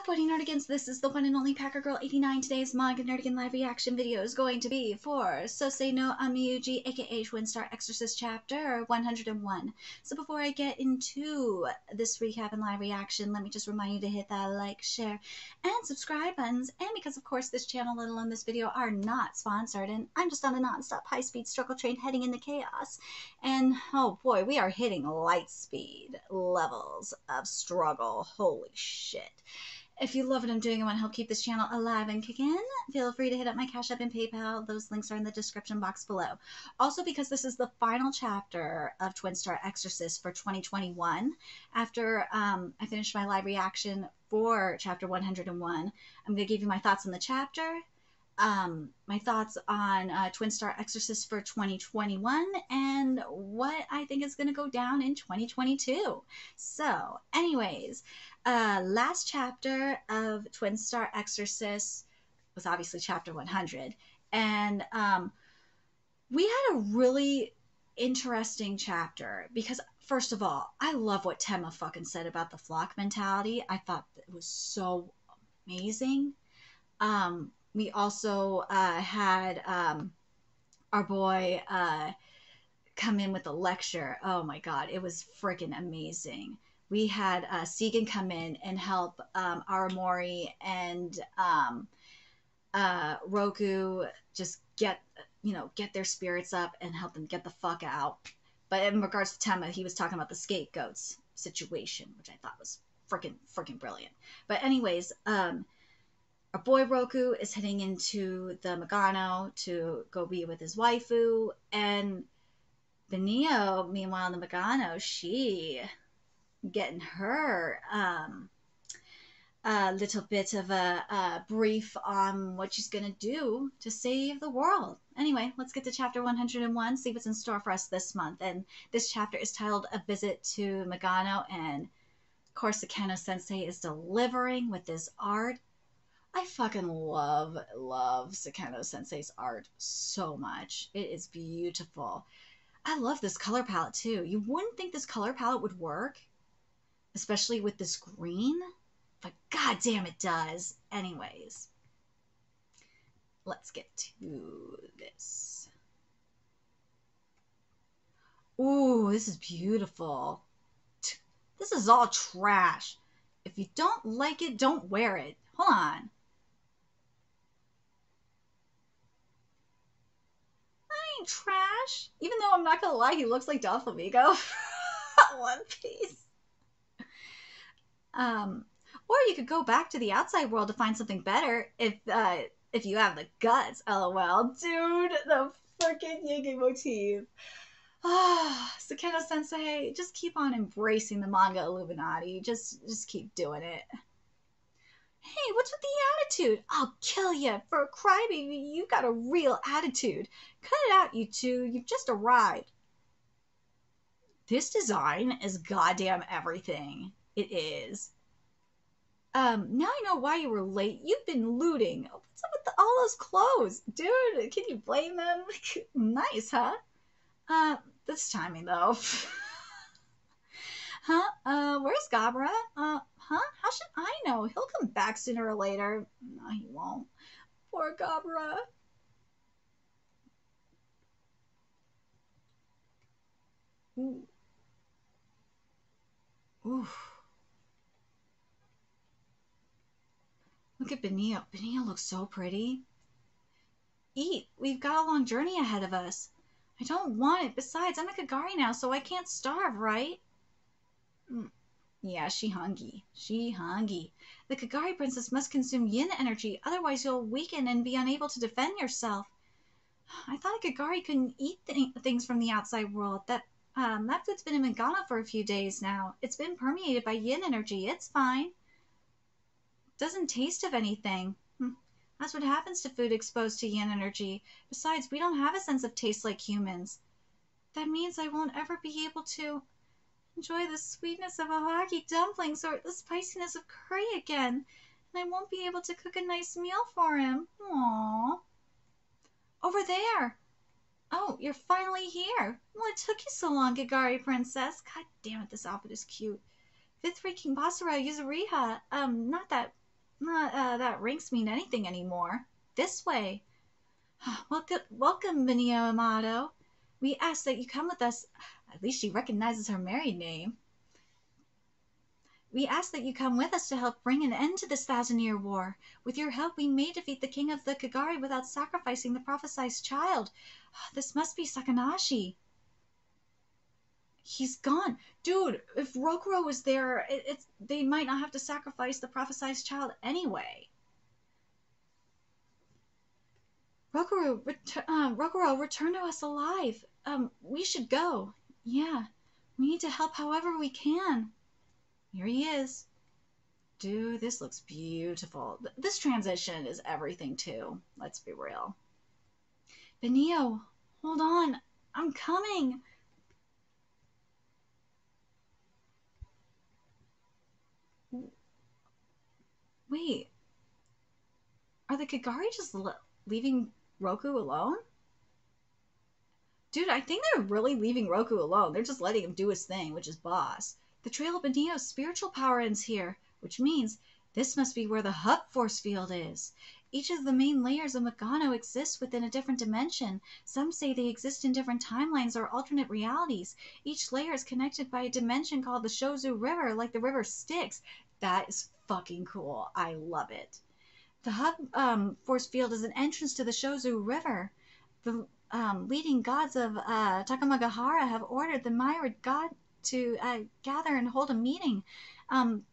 up, Whitey Nerdigans? This is the one and only Packer Girl 89. Today's manga Nerdigan live reaction video is going to be for Sousei no Onmyouji, aka Twin Star Exorcist chapter 101. So before I get into this recap and live reaction, let me just remind you to hit that like, share, and subscribe buttons. And because of course this channel, let alone this video, are not sponsored, and I'm just on a non-stop high-speed struggle train heading into chaos. And oh boy, we are hitting light speed levels of struggle. Holy shit. If you love what I'm doing and want to help keep this channel alive and kicking, feel free to hit up my Cash App and PayPal. Those links are in the description box below. Also, because this is the final chapter of Twin Star Exorcist for 2021, after um, I finish my live reaction for chapter 101, I'm going to give you my thoughts on the chapter, um, my thoughts on uh, Twin Star Exorcist for 2021 and what I think is going to go down in 2022. So, anyways, uh, last chapter of Twin Star Exorcist was obviously chapter 100. And um, we had a really interesting chapter because, first of all, I love what Tenma fucking said about the flock mentality. I thought it was so amazing. Um, we also uh, had um, our boy uh, come in with a lecture. Oh my God, it was freaking amazing. We had uh, Seigen come in and help um, Aramori and um, uh, Roku just get you know get their spirits up and help them get the fuck out. But in regards to Tenma, he was talking about the scapegoats situation, which I thought was freaking freaking brilliant. But anyways, um, our boy Roku is heading into the Magano to go be with his waifu, and Benio, meanwhile in the Magano, she getting her um, a little bit of a, a brief on what she's going to do to save the world. Anyway, let's get to chapter 101, see what's in store for us this month. And this chapter is titled A Visit to Magano, and of course, Sakeno Sensei is delivering with this art I fucking love, love Sakeno Sensei's art so much. It is beautiful. I love this color palette too. You wouldn't think this color palette would work, especially with this green, but goddamn it does. Anyways, let's get to this. Ooh, this is beautiful. This is all trash. If you don't like it, don't wear it. Hold on. Ain't trash. Even though I'm not gonna lie, he looks like Doflamingo. One Piece. Um, or you could go back to the outside world to find something better if uh, if you have the guts. LOL, dude, the freaking Yigi motif. Ah, Sakeno Sensei, just keep on embracing the manga Illuminati. Just just keep doing it. Hey, what's with the attitude? I'll kill you. For a crybaby, you got a real attitude. Cut it out, you two. You've just arrived. This design is goddamn everything. It is. Um, now I know why you were late. You've been looting. What's up with the, all those clothes? Dude, can you blame them? nice, huh? Uh, this timing, though. huh? Uh, where's Gabra? Uh, Huh? How should I know? He'll come back sooner or later. No, he won't. Poor Gabra. Ooh. Ooh. Look at Benio. Benio looks so pretty. Eat. We've got a long journey ahead of us. I don't want it. Besides, I'm a Kagari now, so I can't starve, right? Mm. Yeah, she hungry. She hungry. The Kagari princess must consume yin energy, otherwise you'll weaken and be unable to defend yourself. I thought a Kagari couldn't eat th- things from the outside world. That um, that food's been in Magano for a few days now. It's been permeated by yin energy. It's fine. Doesn't taste of anything. Hm. That's what happens to food exposed to yin energy. Besides, we don't have a sense of taste like humans. That means I won't ever be able to enjoy the sweetness of a ohagi dumplings or the spiciness of curry again, and I won't be able to cook a nice meal for him. Aww. Over there. Oh, you're finally here. Well, it took you so long, Kagari Princess. God damn it, this outfit is cute. Fifth King Basara Yuzuriha. Um, not that Not uh, that ranks mean anything anymore. This way. Welcome, welcome, Benio Enmado. We ask that you come with us. At least she recognizes her married name. We ask that you come with us to help bring an end to this thousand year war. With your help, we may defeat the king of the Kagari without sacrificing the prophesied child. This must be Sakanashi. He's gone. Dude, if Rokuro was there, it, it's they might not have to sacrifice the prophesied child anyway. Rokuro, retur- uh, Rokuro, return to us alive. Um, we should go. Yeah, we need to help however we can. Here he is. Dude, this looks beautiful. This transition is everything too. Let's be real. Benio, hold on. I'm coming. Wait. Are the Kagari just le- leaving Roku alone? Dude, I think they're really leaving Roku alone. They're just letting him do his thing, which is boss. The trail of Benio's spiritual power ends here, which means this must be where the hub force field is. Each of the main layers of Magano exists within a different dimension. Some say they exist in different timelines or alternate realities. Each layer is connected by a dimension called the Shozu River, like the river Styx. That is fucking cool. I love it. The hub um, force field is an entrance to the Shozu River. The um, leading gods of uh, Takamagahara have ordered the Myriad god to uh, gather and hold a meeting. Um,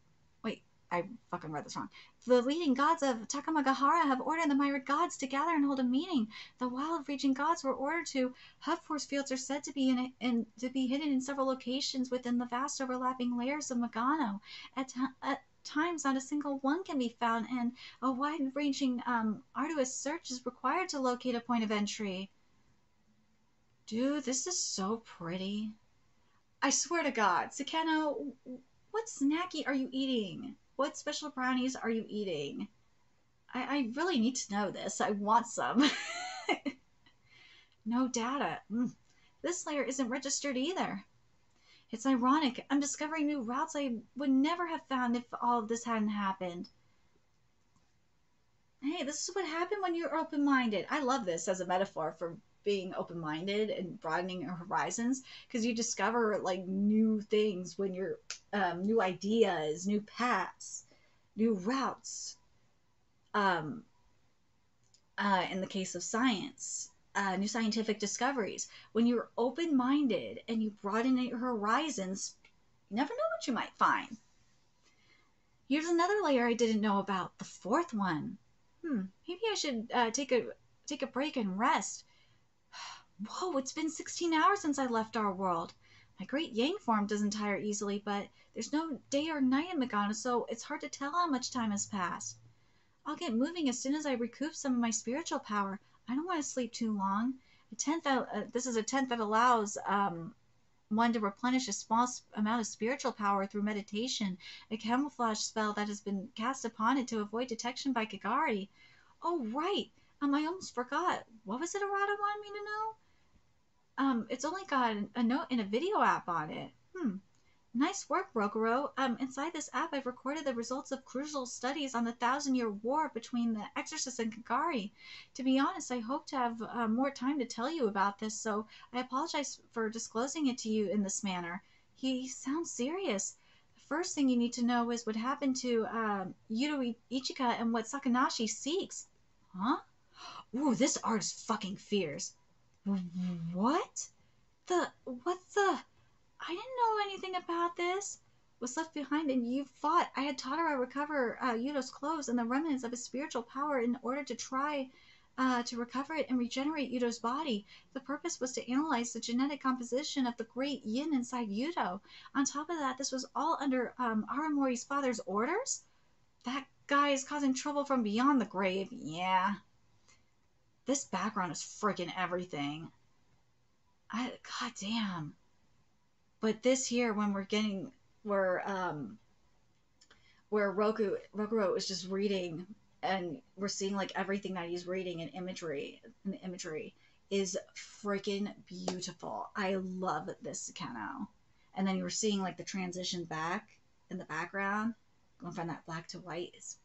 wait, I fucking read this wrong. The leading gods of Takamagahara have ordered the Myriad gods to gather and hold a meeting. The wild region gods were ordered to. Hub force fields are said to be in, in to be hidden in several locations within the vast overlapping layers of Magano. At, at times not a single one can be found, and a wide ranging, um, arduous search is required to locate a point of entry. Dude, this is so pretty. I swear to God, Sakano, what snacky are you eating? What special brownies are you eating? I, I really need to know this. I want some. no data. Mm. This layer isn't registered either. It's ironic. I'm discovering new routes I would never have found if all of this hadn't happened. Hey, this is what happened when you're open minded. I love this as a metaphor for being open minded and broadening your horizons because you discover like new things when you're um, new ideas, new paths, new routes. Um, uh, in the case of science, uh, new scientific discoveries. When you're open minded and you broaden your horizons, you never know what you might find. Here's another layer I didn't know about the fourth one. Hmm, maybe I should uh, take a take a break and rest. Whoa, it's been 16 hours since I left our world. My great Yang form doesn't tire easily, but there's no day or night in Magano, so it's hard to tell how much time has passed. I'll get moving as soon as I recoup some of my spiritual power. I don't want to sleep too long. A tenth uh, this is a tenth that allows um, one to replenish a small amount of spiritual power through meditation, a camouflage spell that has been cast upon it to avoid detection by Kagari. Oh, right. Um, I almost forgot. What was it Arata wanted me to know? Um, it's only got a note in a video app on it. Nice work, Rokuro. Um, inside this app, I've recorded the results of crucial studies on the Thousand Year War between the Exorcist and Kagari. To be honest, I hope to have uh, more time to tell you about this, so I apologize for disclosing it to you in this manner. He sounds serious. The first thing you need to know is what happened to um, Ichika and what Sakanashi seeks. Huh? Ooh, this art is fucking fierce. What? The. What the. I didn't know anything about this. Was left behind and you fought. I had to recover uh, Yuto's clothes and the remnants of his spiritual power in order to try uh, to recover it and regenerate Yuto's body. The purpose was to analyze the genetic composition of the great yin inside Yuto. On top of that, this was all under um, Aramori's father's orders? That guy is causing trouble from beyond the grave. Yeah. This background is freaking everything. I, God damn. But this year, when we're getting, where um, where Roku Rokuro is just reading, and we're seeing like everything that he's reading in imagery, and imagery is freaking beautiful. I love this Kano. And then you're seeing like the transition back in the background, going from that black to white is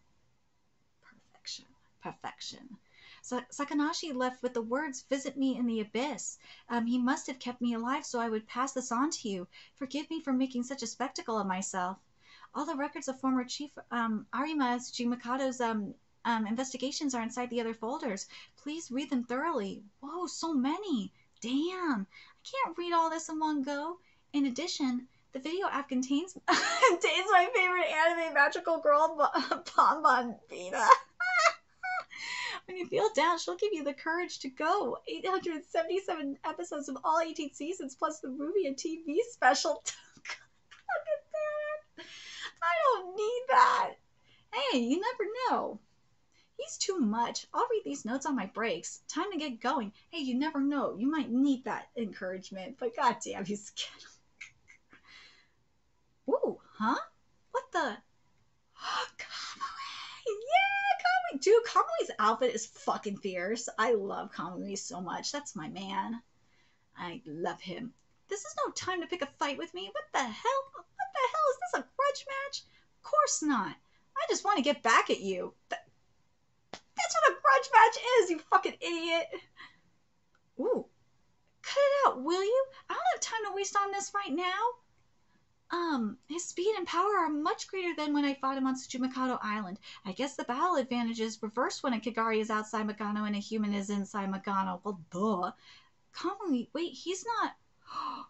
perfection. Perfection. So Sakanashi left with the words, Visit me in the abyss. Um, he must have kept me alive so I would pass this on to you. Forgive me for making such a spectacle of myself. All the records of former Chief um, Arima Tsuchimikado's um, um, investigations are inside the other folders. Please read them thoroughly. Whoa, so many. Damn. I can't read all this in one go. In addition, the video app contains, contains my favorite anime magical girl, Bonbon Vita. When you feel down, she'll give you the courage to go. 877 episodes of all 18 seasons, plus the movie and TV special. Look at that. I don't need that. Hey, you never know. He's too much. I'll read these notes on my breaks. Time to get going. Hey, you never know. You might need that encouragement, but goddamn, he's. Ooh, huh? What the? Dude, Kamui's outfit is fucking fierce. I love Kamui so much. That's my man. I love him. This is no time to pick a fight with me. What the hell? What the hell? Is this a grudge match? Of course not. I just want to get back at you. That's what a grudge match is, you fucking idiot. Ooh. Cut it out, will you? I don't have time to waste on this right now. Um, his speed and power are much greater than when I fought him on Tsuchimikado Island. I guess the battle advantage is reversed when a Kagari is outside Magano and a human is inside Magano. Well, duh. Commonly, wait, he's not.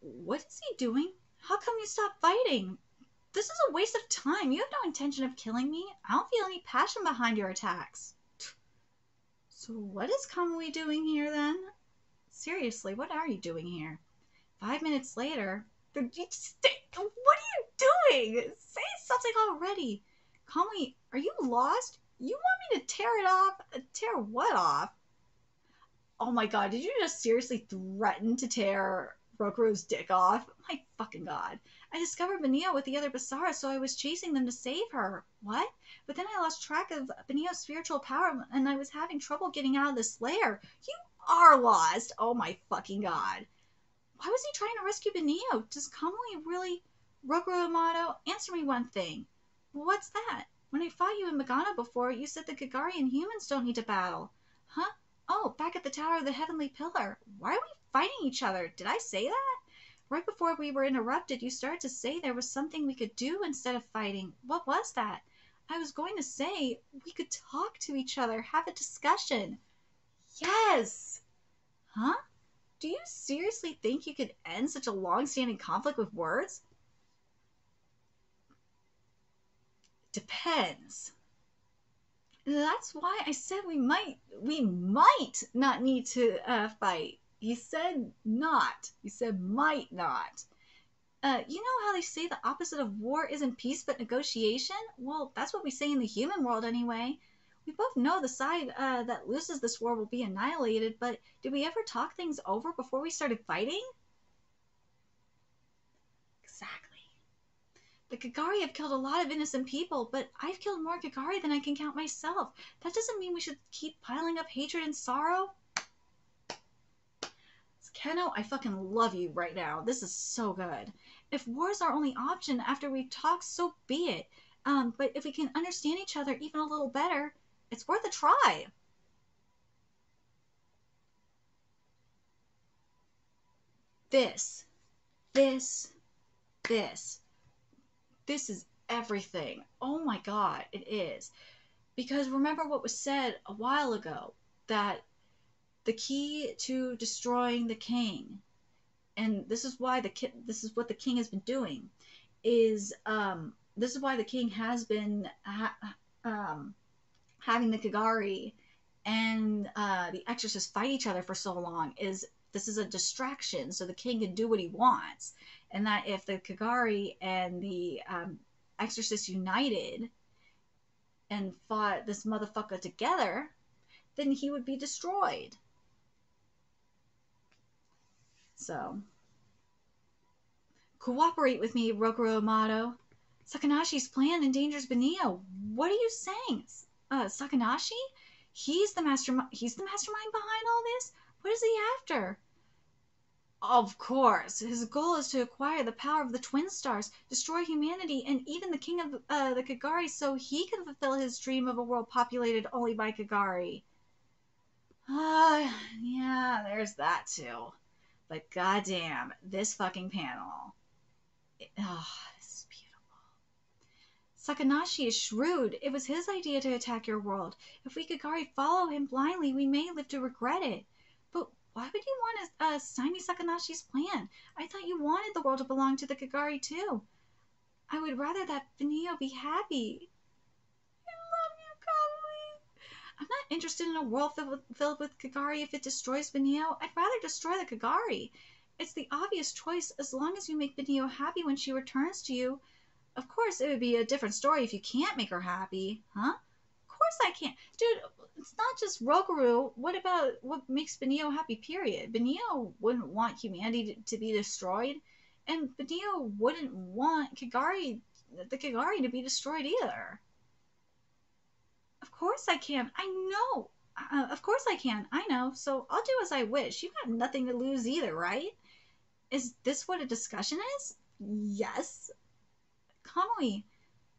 What is he doing? How come you stopped fighting? This is a waste of time. You have no intention of killing me. I don't feel any passion behind your attacks. So what is Kamui doing here then? Seriously, what are you doing here? Five minutes later, what are you doing? Say something already. Call me. are you lost? You want me to tear it off? Tear what off? Oh my god, did you just seriously threaten to tear Rokuro's dick off? My fucking god. I discovered Benio with the other Basara, so I was chasing them to save her. What? But then I lost track of Benio's spiritual power and I was having trouble getting out of this lair. You are lost. Oh my fucking god. Why was he trying to rescue Benio? Does Kamui really. Rokuro Enmado, answer me one thing. What's that? When I fought you in Magano before, you said the Kagari and humans don't need to battle. Huh? Oh, back at the Tower of the Heavenly Pillar. Why are we fighting each other? Did I say that? Right before we were interrupted, you started to say there was something we could do instead of fighting. What was that? I was going to say we could talk to each other, have a discussion. Yes! Huh? Do you seriously think you could end such a long standing conflict with words? Depends. That's why I said we might we might not need to uh, fight. You said not. You said might not. Uh, you know how they say the opposite of war isn't peace but negotiation? Well, that's what we say in the human world anyway. We both know the side uh, that loses this war will be annihilated, but did we ever talk things over before we started fighting? Exactly. The Kagari have killed a lot of innocent people, but I've killed more Kagari than I can count myself. That doesn't mean we should keep piling up hatred and sorrow. Keno, I fucking love you right now. This is so good. If war is our only option after we've talked, so be it. Um, but if we can understand each other even a little better, it's worth a try. This, this, this. This is everything. Oh my god, it is. Because remember what was said a while ago that the key to destroying the king, and this is why the ki- this is what the king has been doing, is um, this is why the king has been ha- um, having the Kagari and uh, the Exorcist fight each other for so long. Is this is a distraction so the king can do what he wants, and that if the Kagari and the um, Exorcist united and fought this motherfucker together, then he would be destroyed. So, cooperate with me, Rokuro Enmado. Sakanashi's plan endangers Benio. What are you saying? Uh, Sakanashi? He's the mastermind. He's the mastermind behind all this. What is he after? Of course, his goal is to acquire the power of the twin stars, destroy humanity, and even the king of uh, the Kagari, so he can fulfill his dream of a world populated only by Kagari. Ah, uh, yeah, there's that too. But goddamn, this fucking panel. It. Sakanashi is shrewd. It was his idea to attack your world. If we Kagari follow him blindly, we may live to regret it. But why would you want to uh, stymie Sakanashi's plan? I thought you wanted the world to belong to the Kagari too. I would rather that Benio be happy. I love you, Kamui. I'm not interested in a world filled with, filled with Kagari if it destroys Benio. I'd rather destroy the Kagari. It's the obvious choice as long as you make Benio happy when she returns to you. Of course, it would be a different story if you can't make her happy, huh? Of course I can't. Dude, it's not just Rougarou. What about what makes Benio happy, period? Benio wouldn't want humanity to, to be destroyed, and Benio wouldn't want Kagari, the Kagari to be destroyed either. Of course I can. I know. Uh, of course I can. I know. So I'll do as I wish. You've got nothing to lose either, right? Is this what a discussion is? Yes. Kamui.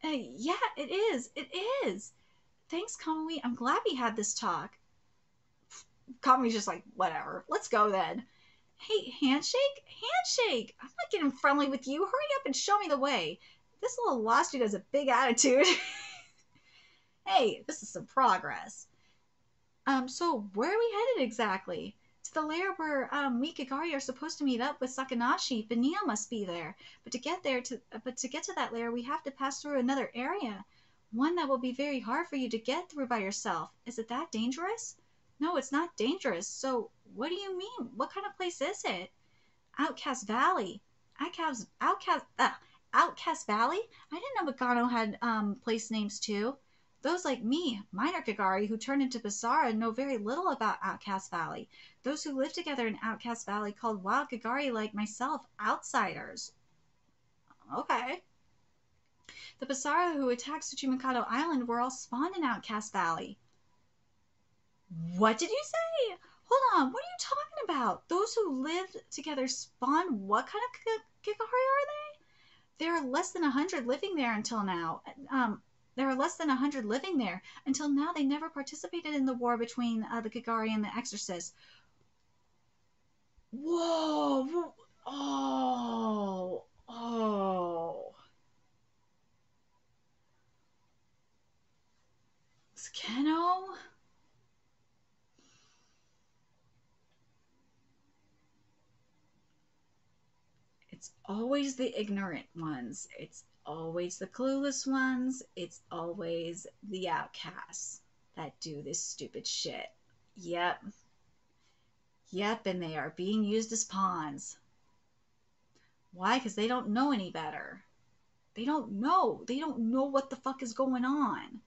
Uh, yeah, it is. It is. Thanks, Kamui. I'm glad we had this talk. Kamui's just like, whatever. Let's go then. Hey, handshake? Handshake! I'm not getting friendly with you. Hurry up and show me the way. This little lost dude has a big attitude. hey, this is some progress. Um, so where are we headed exactly? The lair where um, we Kagari are supposed to meet up with Sakanashi. Benio must be there. But to get there, to but to get to that lair, we have to pass through another area. One that will be very hard for you to get through by yourself. Is it that dangerous? No, it's not dangerous. So, what do you mean? What kind of place is it? Outcast Valley. Outcast, Outcast, uh, Outcast Valley? I didn't know Magano had um, place names too. Those like me, minor Kagari, who turned into Basara, know very little about Outcast Valley. Those who live together in Outcast Valley called wild Kagari like myself outsiders. Okay. The Basara who attacked Tsuchimikado Island were all spawned in Outcast Valley. What did you say? Hold on, what are you talking about? Those who live together spawn what kind of Kagari are they? There are less than a hundred living there until now. Um, there are less than a hundred living there. Until now, they never participated in the war between uh, the Kagari and the Exorcists. Whoa! Oh! Oh! Keno? It's always the ignorant ones. It's always the clueless ones. It's always the outcasts that do this stupid shit. Yep. Yep, and they are being used as pawns. Why? Because they don't know any better. They don't know. They don't know what the fuck is going on.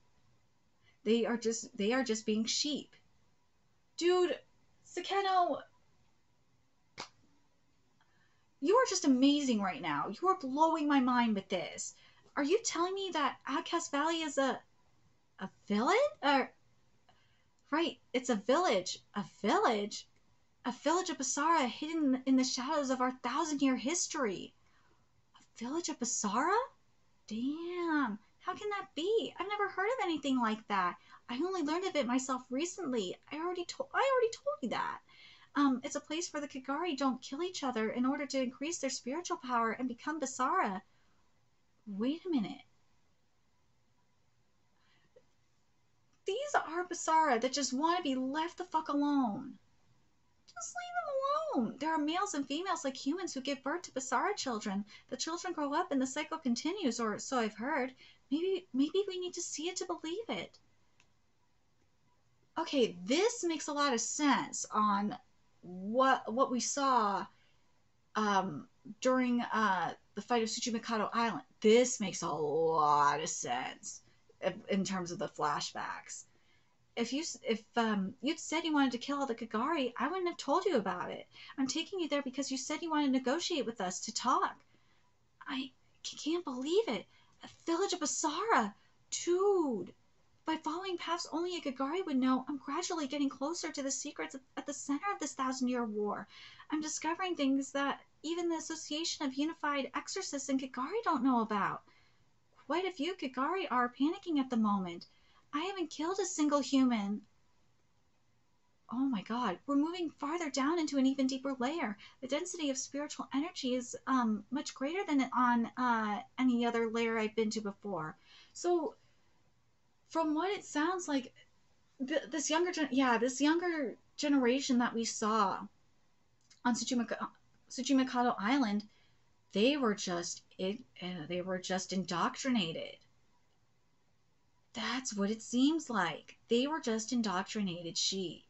They are just they are just being sheep. Dude, Sakeno You are just amazing right now. You are blowing my mind with this. Are you telling me that Outcast Valley is a a village? Or right, it's a village. A village? A village of Basara hidden in the shadows of our thousand year history. A village of Basara? Damn. How can that be? I've never heard of anything like that. I only learned of it myself recently. I already told I already told you that. Um, it's a place where the Kagari don't kill each other in order to increase their spiritual power and become Basara. Wait a minute. These are Basara that just want to be left the fuck alone. Just leave them alone. There are males and females like humans who give birth to Basara children. The children grow up and the cycle continues, or so I've heard. Maybe maybe we need to see it to believe it. Okay, this makes a lot of sense on what what we saw um, during uh, the fight of Tsuchimikado Island. This makes a lot of sense in terms of the flashbacks. If you if um, you'd said you wanted to kill all the Kagari, I wouldn't have told you about it. I'm taking you there because you said you wanted to negotiate with us to talk. I can't believe it. A village of Basara. Dude. By following paths only a Kagari would know, I'm gradually getting closer to the secrets at the center of this thousand year war. I'm discovering things that even the Association of Unified Exorcists and Kagari don't know about. Quite a few Kagari are panicking at the moment. I haven't killed a single human. Oh my god, we're moving farther down into an even deeper layer. The density of spiritual energy is um, much greater than on uh, any other layer I've been to before. So, from what it sounds like, th- this younger, gen- yeah, this younger generation that we saw on Tsuchimikado Island, they were just it, uh, they were just indoctrinated. That's what it seems like. They were just indoctrinated sheep.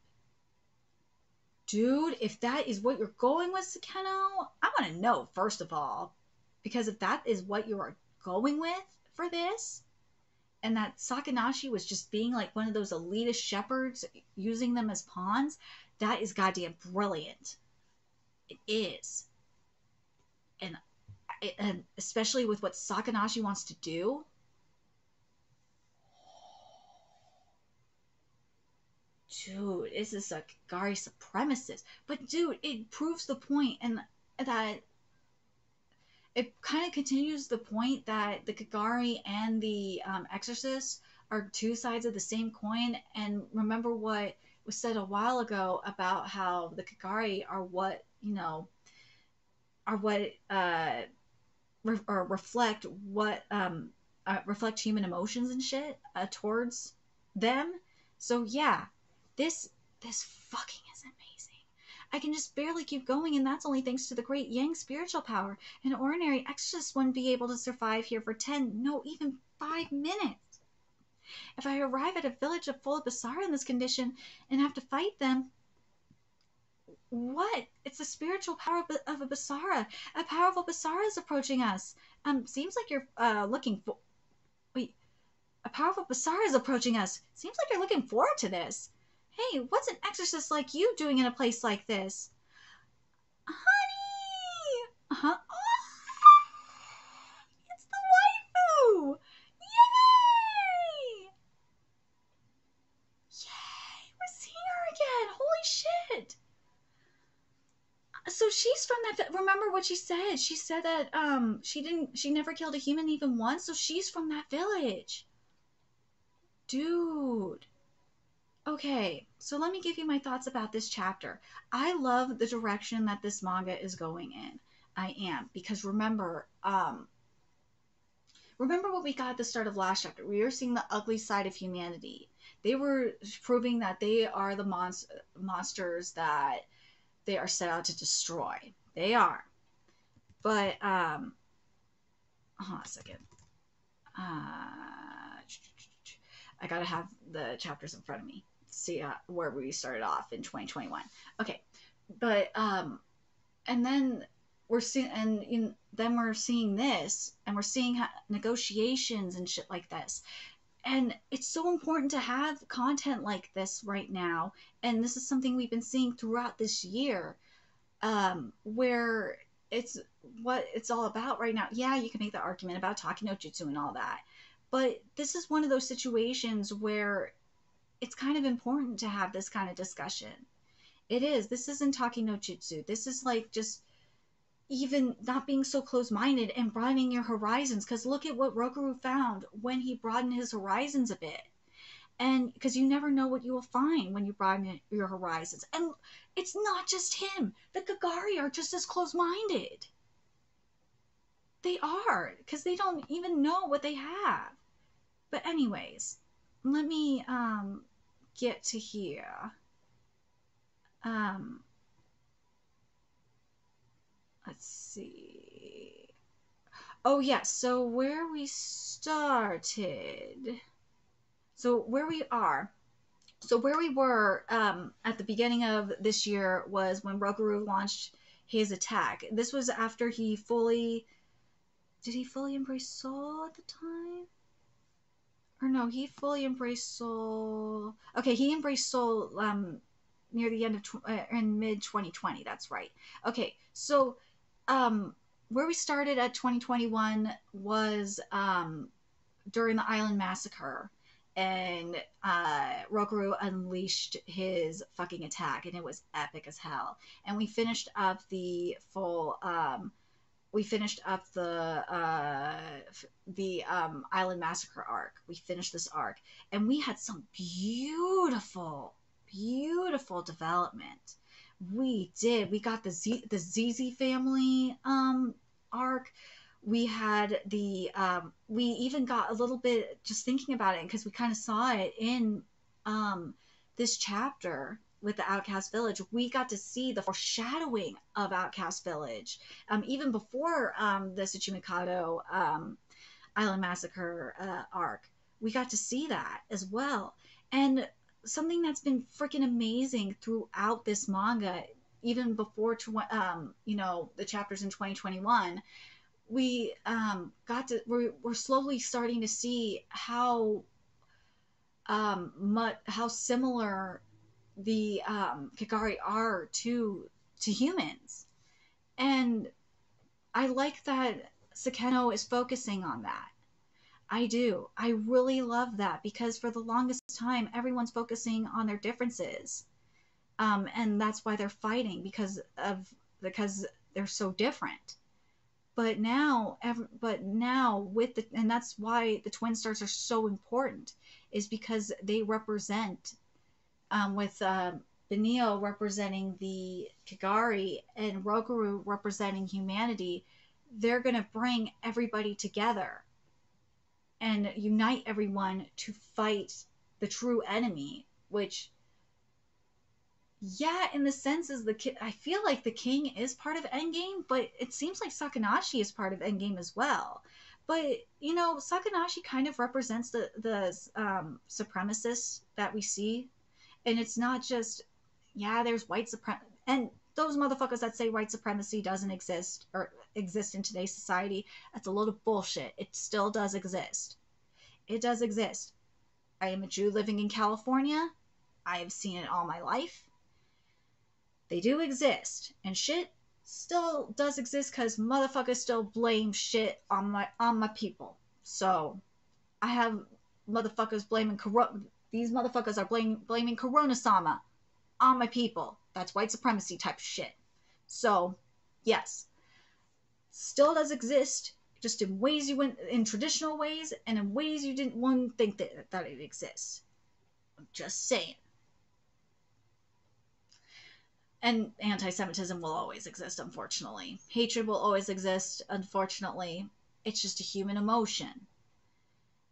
Dude, if that is what you're going with, Sakeno, I want to know, first of all. Because if that is what you are going with for this, and that Sakanashi was just being like one of those elitist shepherds using them as pawns, that is goddamn brilliant. It is. And, and especially with what Sakanashi wants to do, dude, this is a Gary supremacist. But dude, it proves the point and that it kind of continues the point that the Kagari and the um, Exorcist are two sides of the same coin. And remember what was said a while ago about how the Kagari are what, you know, are what, uh, re- or reflect what, um, uh, reflect human emotions and shit uh, towards them. So yeah, this this fucking is amazing. I can just barely keep going, and that's only thanks to the great Yang spiritual power. An ordinary exorcist wouldn't be able to survive here for ten, no, even five minutes. If I arrive at a village full of Basara in this condition and have to fight them, what? It's the spiritual power of a Basara. A powerful Basara is approaching us. Um, seems like you're uh, looking for. Wait, a powerful Basara is approaching us. Seems like you're looking forward to this. Hey, what's an exorcist like you doing in a place like this? Honey! Uh-huh. Oh, it's the waifu! Yay! Yay! We're seeing her again! Holy shit! So she's from that. Remember what she said? She said that um she didn't. She never killed a human even once. So she's from that village. Dude. Okay, so let me give you my thoughts about this chapter. I love the direction that this manga is going in. I am because remember, um, remember what we got at the start of last chapter. We were seeing the ugly side of humanity. They were proving that they are the mon- monsters that they are set out to destroy. They are, but um, hold on a second. Uh, I gotta have the chapters in front of me see uh, where we started off in 2021. Okay, but um, and then we're seeing and then we're seeing this, and we're seeing how, negotiations and shit like this. And it's so important to have content like this right now. And this is something we've been seeing throughout this year, um, where it's what it's all about right now. Yeah, you can make the argument about Talk no Jutsu and all that. But this is one of those situations where it's kind of important to have this kind of discussion. It is. This isn't talking no Jutsu. This is like just even not being so close minded and broadening your horizons. Because look at what Rokuro found when he broadened his horizons a bit. And because you never know what you will find when you broaden your horizons. And it's not just him, the Kagari are just as close minded. They are, because they don't even know what they have. But, anyways, let me um, get to here. Um, let's see. Oh, yes. Yeah, so where we started. So where we are. So where we were um, at the beginning of this year was when Rokuro launched his attack. This was after he fully. Did he fully embrace Soul at the time? Or no, he fully embraced Soul. Okay, he embraced Soul um, near the end of tw- uh, in mid 2020. That's right. Okay, so um, where we started at 2021 was um, during the Island Massacre, and uh, Rokuro unleashed his fucking attack, and it was epic as hell. And we finished up the full. Um, we finished up the uh, the um, Island Massacre arc. We finished this arc, and we had some beautiful, beautiful development. We did. We got the Z the ZZ family um, arc we had the um, we even got a little bit just thinking about it because we kind of saw it in um, this chapter with the outcast village we got to see the foreshadowing of outcast village. Um, even before um, the tsuchimikado um, island massacre uh, arc we got to see that as well. And something that's been freaking amazing throughout this manga even before tw- um, you know the chapters in 2021 we um, got to we're, we're slowly starting to see how um, much how similar the um, Kigari are to to humans, and I like that Sekeno is focusing on that. I do. I really love that because for the longest time, everyone's focusing on their differences, um, and that's why they're fighting because of because they're so different but now but now with the and that's why the twin stars are so important is because they represent um, with uh, Benio representing the Kigari and Rokuro representing humanity, they're going to bring everybody together and unite everyone to fight the true enemy, which yeah, in the sense is the ki- I feel like the king is part of Endgame, but it seems like Sakanashi is part of Endgame as well. But you know, Sakanashi kind of represents the the um, supremacists that we see, and it's not just yeah, there's white supremacy and those motherfuckers that say white supremacy doesn't exist or exist in today's society. That's a load of bullshit. It still does exist. It does exist. I am a Jew living in California. I have seen it all my life they do exist, and shit still does exist because motherfuckers still blame shit on my on my people. So I have motherfuckers blaming corona. These motherfuckers are blaming blaming Corona Sama on my people. That's white supremacy type shit. So yes, still does exist, just in ways you went in traditional ways and in ways you didn't to think that that it exists. I'm just saying and anti-Semitism will always exist, unfortunately. Hatred will always exist, unfortunately. It's just a human emotion.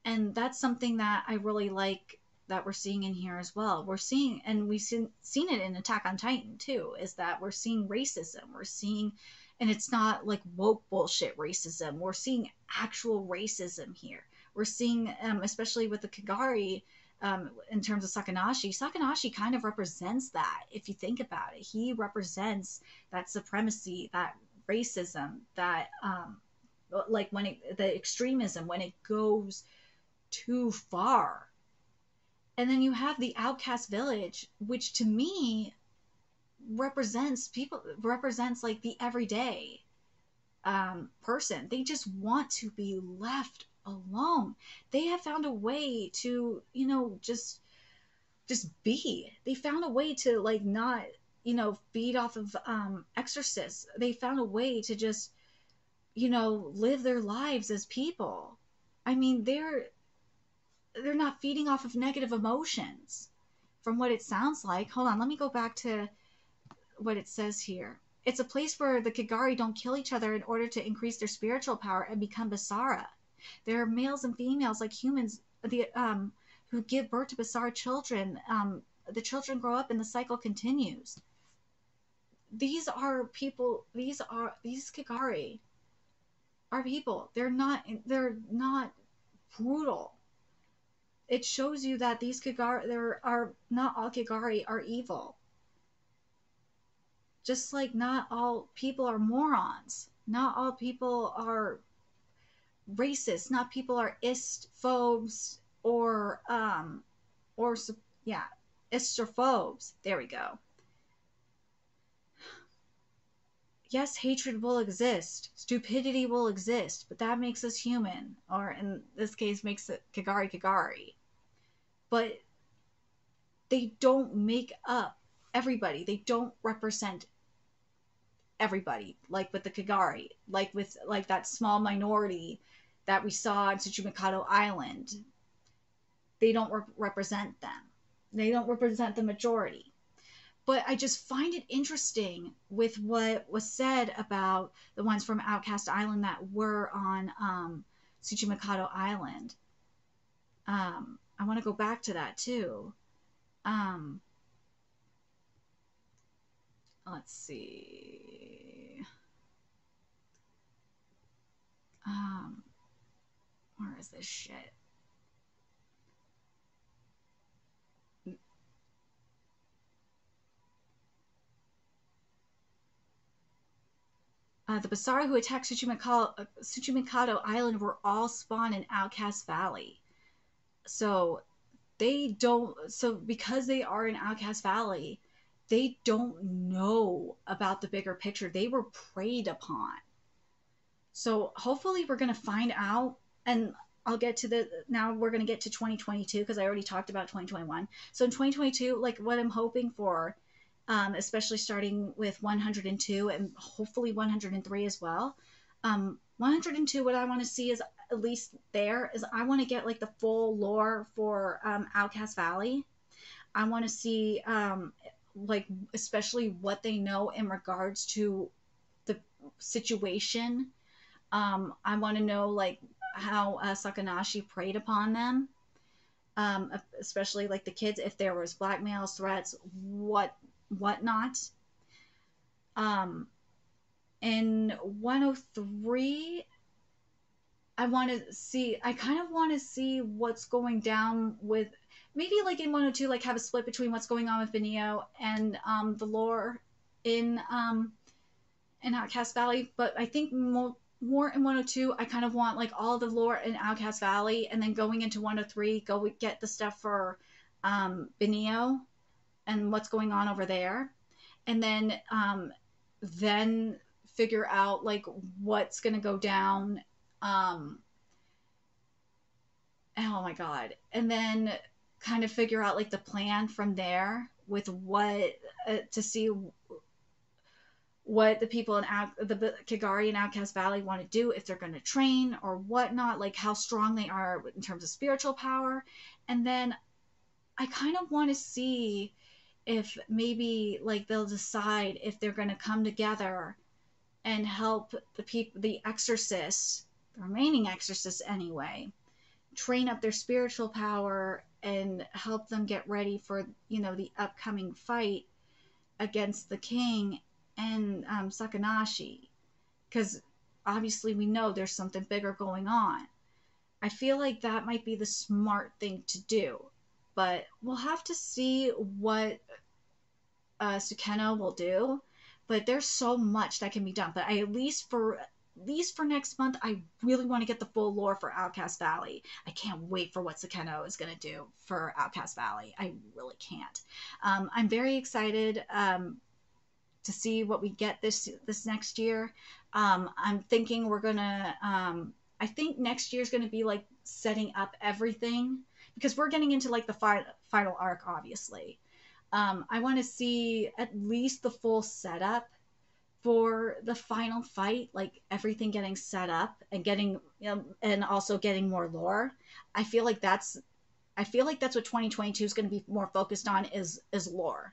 And that's something that I really like that we're seeing in here as well. We're seeing, and we've seen, seen it in Attack on Titan too, is that we're seeing racism. We're seeing, and it's not like woke bullshit racism. We're seeing actual racism here. We're seeing, um, especially with the Kigari, um, in terms of Sakanashi, Sakanashi kind of represents that. If you think about it, he represents that supremacy, that racism, that um, like when it, the extremism when it goes too far. And then you have the outcast village, which to me represents people represents like the everyday um, person. They just want to be left alone. They have found a way to, you know, just just be. They found a way to like not, you know, feed off of um exorcists. They found a way to just, you know, live their lives as people. I mean, they're they're not feeding off of negative emotions from what it sounds like. Hold on, let me go back to what it says here. It's a place where the Kigari don't kill each other in order to increase their spiritual power and become Basara. There are males and females like humans the um, who give birth to Basara children. Um, the children grow up and the cycle continues. These are people. These are these Kigari are people. They're not. They're not brutal. It shows you that these Kigari. There are not all Kigari are evil. Just like not all people are morons. Not all people are racist, not people are istphobes or um or yeah, istrophobes. There we go. Yes, hatred will exist, stupidity will exist, but that makes us human, or in this case, makes it Kigari Kigari. But they don't make up everybody. They don't represent everybody, like with the Kagari, like with like that small minority that we saw in Tsuchimikado Island. They don't re- represent them. They don't represent the majority. But I just find it interesting with what was said about the ones from Outcast Island that were on um, Tsuchimikado Island. Um, I want to go back to that too. Um, let's see. Um, where is this shit? Uh, the Basara who attacked Tsuchimikado, uh, Island were all spawned in Outcast Valley. So they don't. So because they are in Outcast Valley, they don't know about the bigger picture. They were preyed upon. So hopefully we're gonna find out, and I'll get to the now. We're gonna get to 2022 because I already talked about 2021. So in 2022, like what I'm hoping for um, especially starting with 102 and hopefully 103 as well. Um, 102, what I want to see is at least there is I want to get like the full lore for um, Outcast Valley. I want to see um, like especially what they know in regards to the situation. Um, I want to know like how uh, Sakanashi preyed upon them. Um, especially like the kids, if there was blackmail, threats, what whatnot. Um, in 103, I want to see, I kind of want to see what's going down with maybe like in 102, like have a split between what's going on with Benio and um, the lore in um, in Outcast Valley. But I think more, more in 102, I kind of want like all the lore in Outcast Valley, and then going into 103, go get the stuff for um, Benio and what's going on over there and then um, then figure out like what's going to go down um, oh my god and then kind of figure out like the plan from there with what uh, to see what the people in the Kagari and Outcast Valley want to do if they're going to train or whatnot, like how strong they are in terms of spiritual power. And then I kind of want to see if maybe like they'll decide if they're going to come together and help the people the exorcists the remaining exorcists anyway train up their spiritual power and help them get ready for you know the upcoming fight against the king and um, sakanashi because obviously we know there's something bigger going on i feel like that might be the smart thing to do but we'll have to see what uh, Sukeno will do. But there's so much that can be done. But I at least for at least for next month, I really want to get the full lore for Outcast Valley. I can't wait for what Sukeno is going to do for Outcast Valley. I really can't. Um, I'm very excited um, to see what we get this this next year. Um, I'm thinking we're gonna. Um, I think next year is going to be like setting up everything because we're getting into like the fi- final arc, obviously. Um, I want to see at least the full setup for the final fight, like everything getting set up and getting, you know, and also getting more lore. I feel like that's, I feel like that's what 2022 is going to be more focused on is is lore.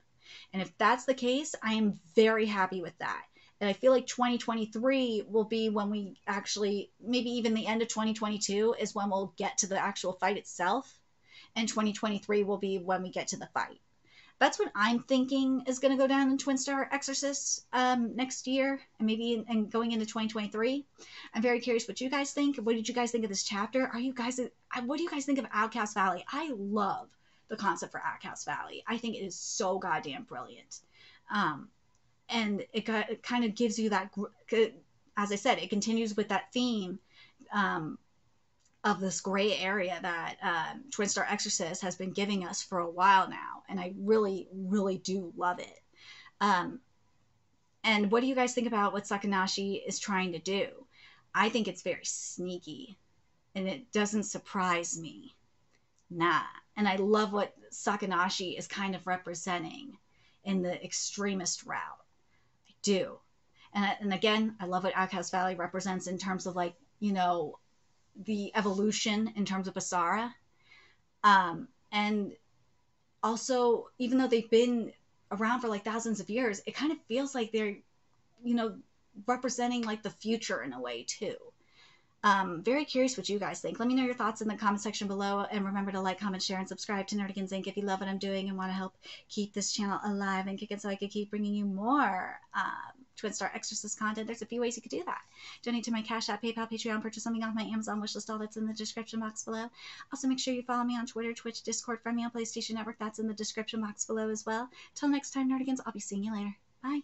And if that's the case, I am very happy with that. And I feel like 2023 will be when we actually, maybe even the end of 2022 is when we'll get to the actual fight itself. And 2023 will be when we get to the fight that's what I'm thinking is going to go down in Twin Star Exorcist um, next year, and maybe in, and going into 2023. I'm very curious what you guys think. What did you guys think of this chapter? Are you guys? What do you guys think of Outcast Valley? I love the concept for Outcast Valley. I think it is so goddamn brilliant, um, and it, got, it kind of gives you that. As I said, it continues with that theme. Um, of this gray area that um, Twin Star Exorcist has been giving us for a while now, and I really, really do love it. Um, and what do you guys think about what Sakanashi is trying to do? I think it's very sneaky, and it doesn't surprise me nah. And I love what Sakanashi is kind of representing in the extremist route. I do. And, and again, I love what Outcast Valley represents in terms of like, you know, the evolution in terms of Basara. Um, and also, even though they've been around for like thousands of years, it kind of feels like they're, you know, representing like the future in a way too. Um, very curious what you guys think. Let me know your thoughts in the comment section below. And remember to like, comment, share, and subscribe to Nerdigans Inc. if you love what I'm doing and want to help keep this channel alive and kicking so I can keep bringing you more um, Twin Star Exorcist content. There's a few ways you could do that. Donate to my Cash App, PayPal, Patreon, purchase something off my Amazon wishlist, all that's in the description box below. Also, make sure you follow me on Twitter, Twitch, Discord, friend me on PlayStation Network. That's in the description box below as well. Till next time, Nerdigans, I'll be seeing you later. Bye.